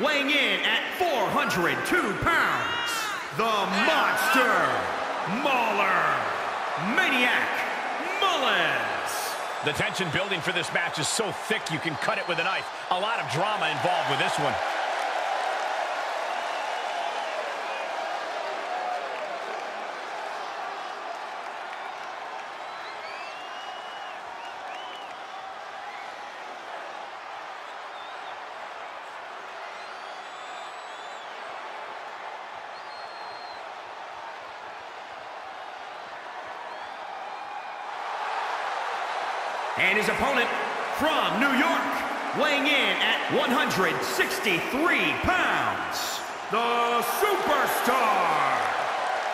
Weighing in at 402 pounds, the Monster Mauler Maniac Mullins. The tension building for this match is so thick you can cut it with a knife. A lot of drama involved with this one. And his opponent from New York, weighing in at 163 pounds, the Superstar.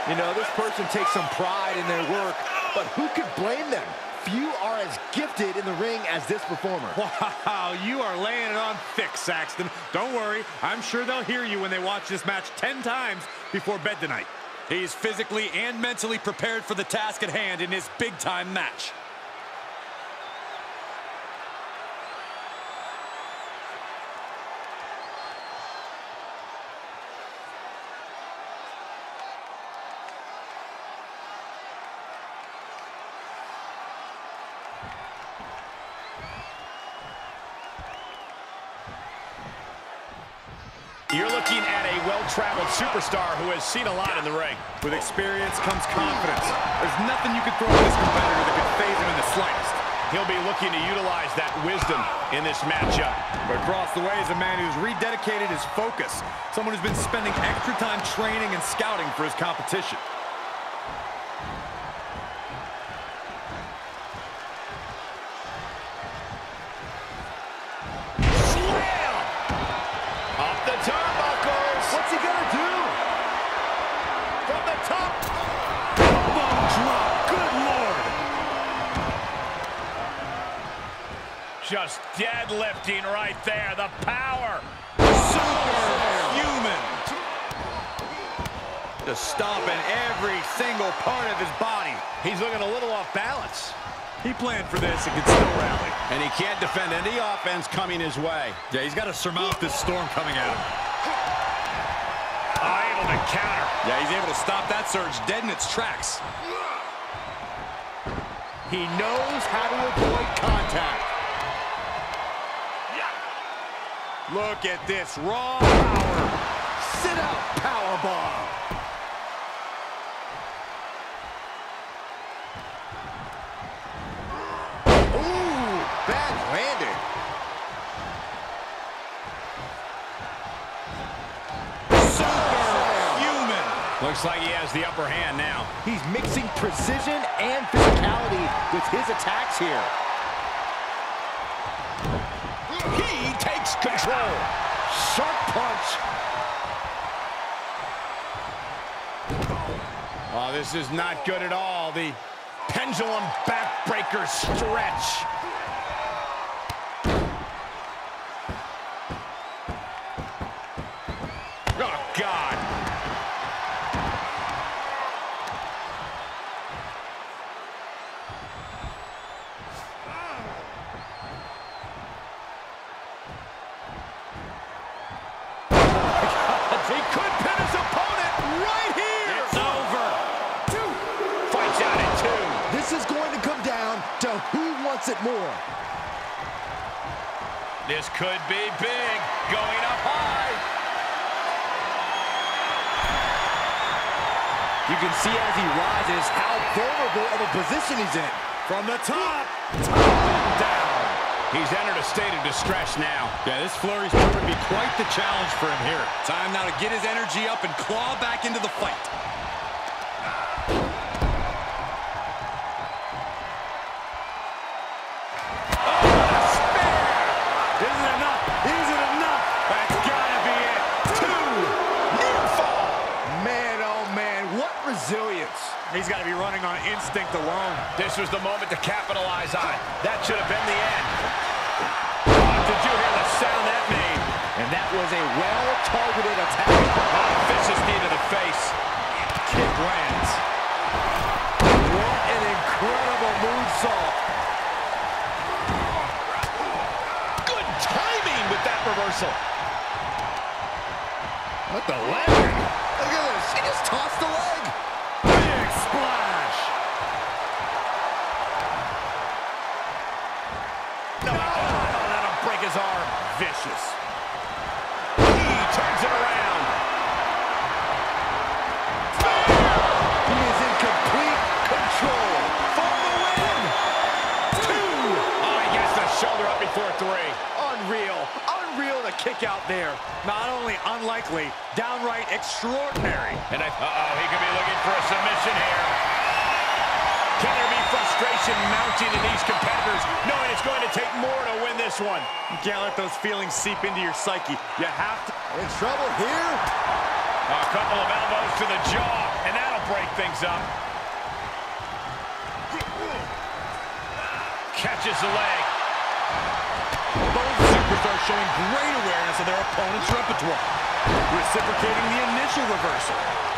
You know, this person takes some pride in their work, but who could blame them? Few are as gifted in the ring as this performer. Wow, you are laying it on thick, Saxton. Don't worry, I'm sure they'll hear you when they watch this match 10 times before bed tonight. He's physically and mentally prepared for the task at hand in his big-time match. You're looking at a well-traveled superstar who has seen a lot in the ring. With experience comes confidence. There's nothing you can throw at this competitor that could phase him in the slightest. He'll be looking to utilize that wisdom in this matchup. But across the way is a man who's rededicated his focus. Someone who's been spending extra time training and scouting for his competition. Just deadlifting right there. The power. Superhuman. Just stomping every single part of his body. He's looking a little off balance. He planned for this and can still rally. And he can't defend any offense coming his way. Yeah, he's got to surmount this storm coming at him. Oh, able to counter. Yeah, he's able to stop that surge dead in its tracks. He knows how to avoid contact. Look at this raw power. Sit out power bomb. Ooh, bad landing. Superhuman. Looks like he has the upper hand now. He's mixing precision and physicality with his attacks here. He control. Sharp punch. Oh, this is not good at all. The pendulum backbreaker stretch. Wants it more. This could be big. Going up high. You can see as he rises how vulnerable of a position he's in. From the top. Top down. He's entered a state of distress now. Yeah, this flurry's going to be quite the challenge for him here. Time now to get his energy up and claw back into the fight. He's got to be running on instinct alone. This was the moment to capitalize on. That should have been the end. Oh, did you hear the sound that made? And that was a well-targeted attack. Oh, vicious knee to the face. Kick lands. What an incredible moonsault. Good timing with that reversal. What the leg? Look at this. She just tossed the leg. Unreal out there. Not only unlikely, downright extraordinary. And I, uh-oh, he could be looking for a submission here. Can there be frustration mounting in these competitors, knowing it's going to take more to win this one? You can't let those feelings seep into your psyche. You have to. In trouble here. A couple of elbows to the jaw, and that'll break things up. Catches the leg. Both superstars showing great awareness of their opponent's repertoire. Reciprocating the initial reversal.